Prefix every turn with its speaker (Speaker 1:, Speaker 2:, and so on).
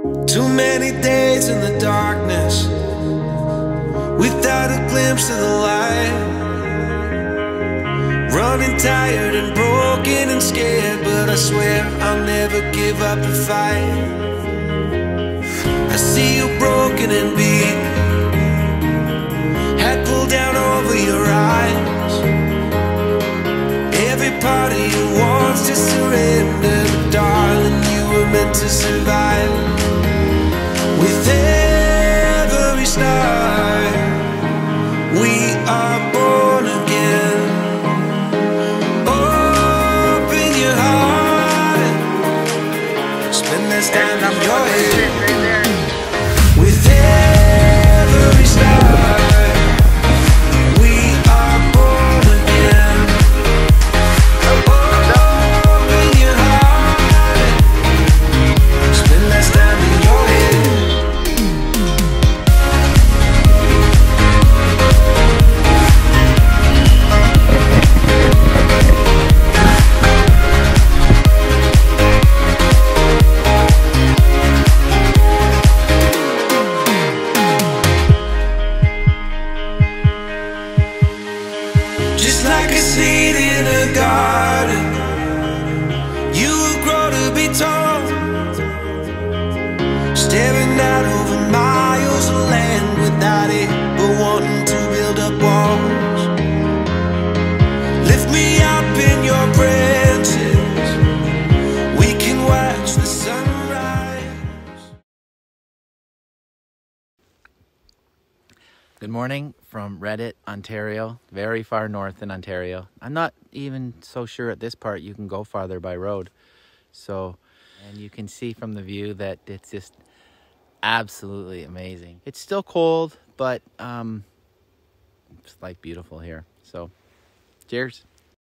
Speaker 1: Too many days in the darkness without a glimpse of the light. Running tired and broken and scared, but I swear I'll never give up the fight. I see you broken and beat, head pulled down over your eyes. Every part of you wants to surrender, darling, you were meant to survive. Like a seed in a garden,
Speaker 2: Good morning from Redditt, Ontario, very far north in Ontario. I'm not even so sure at this part you can go farther by road. So, and you can see from the view that it's just absolutely amazing. It's still cold, but um, it's like beautiful here. So, cheers.